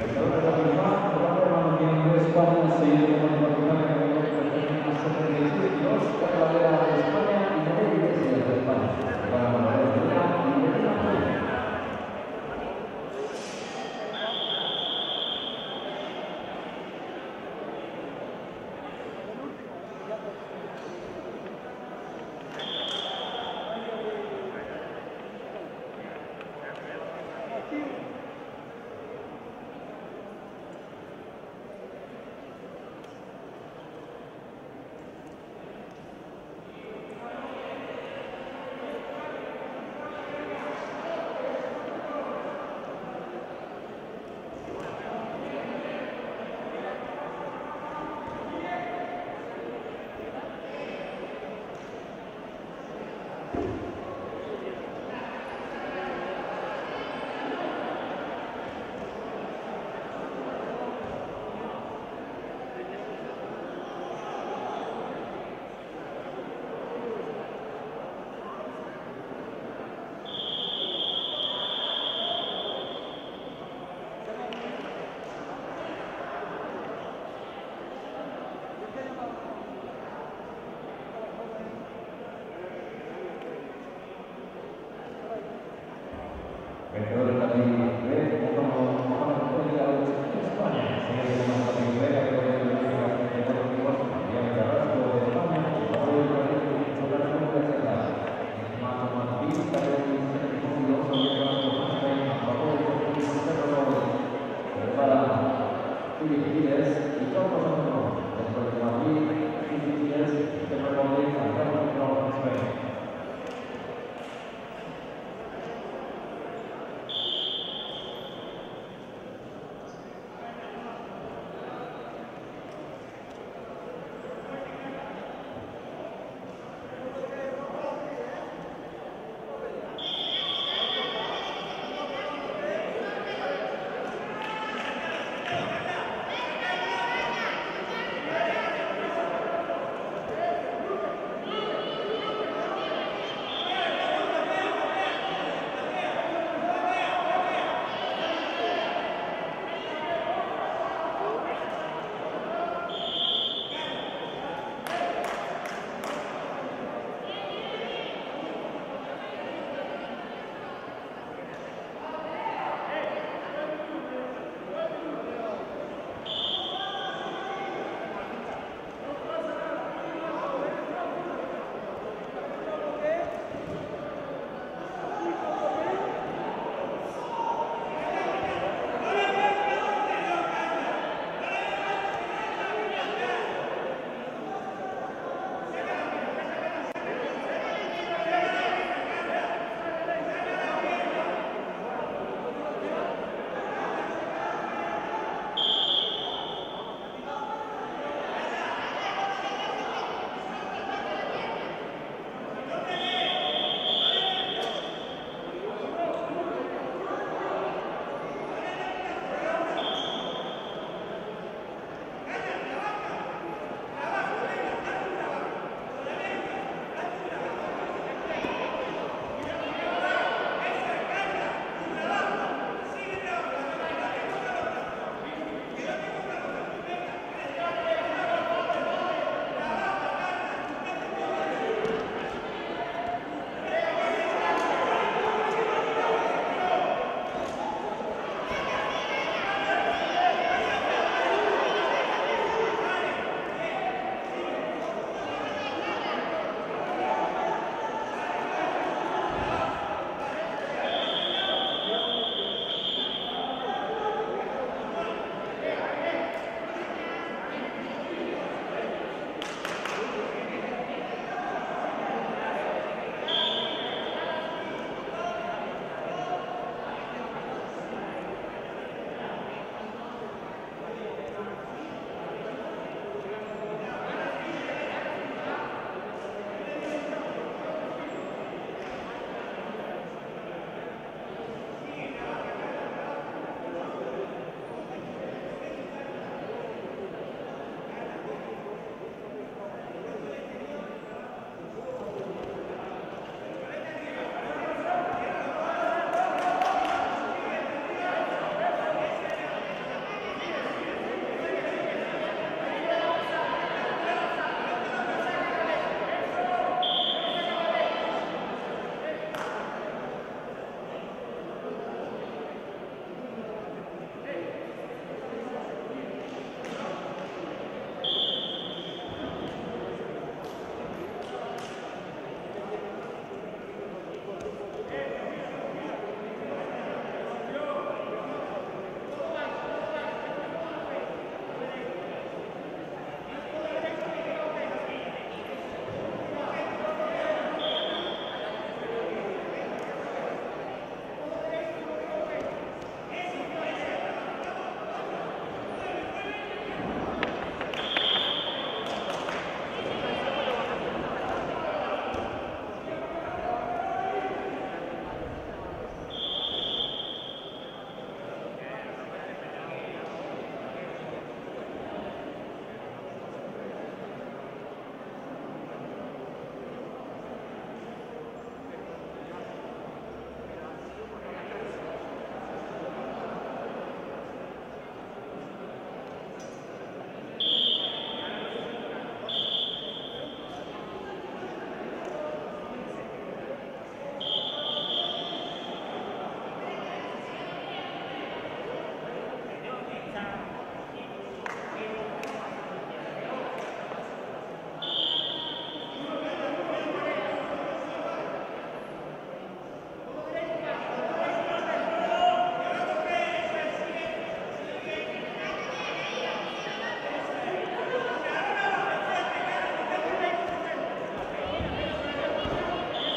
Gracias. Vencedores también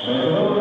España